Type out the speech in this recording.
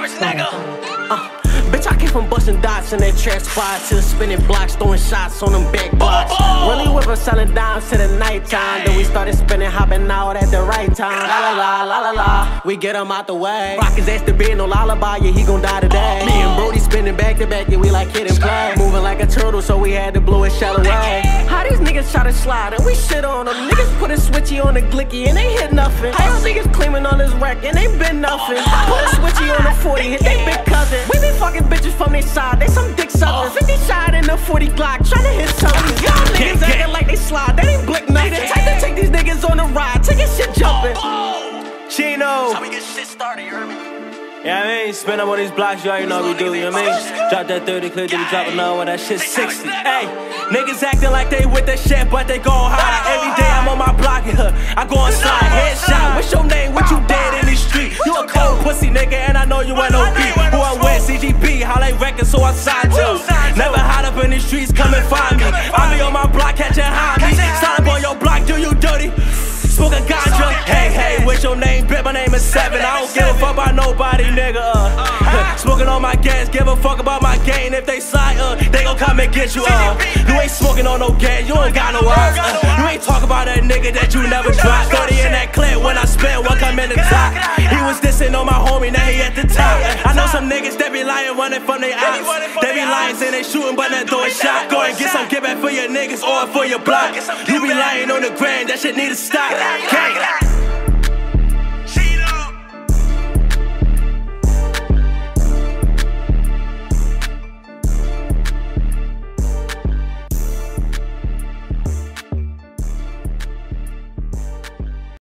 nigga. Uh, bitch, I came from busting dots in that trash spot to the spinning blocks, throwing shots on them back blocks. Really whip us selling dimes to the nighttime. Then we started spinning, hopping out at the right time. La la la, la la la. We get him out the way. Rock his ass to bed, no lullaby, yeah, he gon' die today. Me and Brody spinning back to back, yeah, we like hit and play. Moving like a turtle, so we had to blow his shell away. How these niggas try to slide and we shit on them. Niggas put a switchy on the glicky and they hit nothing. How niggas claiming on this rack and they been nothing. Put on the 40, hit they big cousin. We be fucking bitches from their side, they some dick suckers. Uh. 50 shot in the 40 Glock, tryna hit something. Y'all niggas acting like they slide, they ain't blick nothing. The type to take these niggas on the ride, take his shit jumping. Oh, oh. Chino. How we get shit started, you heard me? Yeah, I mean, spin up on these blocks, you already know we do, you know what I mean? Drop that 30 clip, then we drop another one, that shit 60. Hey, niggas acting like they with that shit, but they gon' hide. Every day I'm on my block, yeah, I go they reckon, so I signed. Never hide up in these streets, come and find me. I be on my block, catching high me. Start up on your block, do you dirty? Smoking ganja, hey, hey, what's your name? Bet my name is Seven. I don't give a fuck about nobody, nigga. Uh. Smoking on my gas, give a fuck about my game. If they slide, uh, they gon' come and get you, uh. You ain't smoking on no gas, you ain't got no eyes. Uh. Talk about that nigga that you never dropped. 30 in that clip when I spent, what come in the top. He was dissing on my homie, now he at the top. I know some niggas that be lying, running from their ops. They be lying, saying they shooting, but not throwing shot. Go and get some get back for your niggas or for your block. You be lying on the ground, that shit need to stop. Gang.